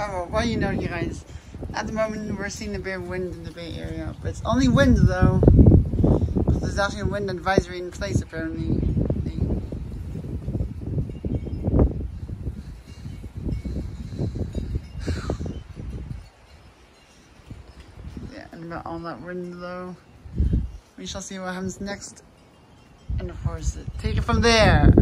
Oh, well, you know, you guys, at the moment we're seeing a bit of wind in the Bay Area, but it's only wind though. There's actually a wind advisory in place apparently. Yeah, and about all that wind though. We shall see what happens next. And of course, take it from there.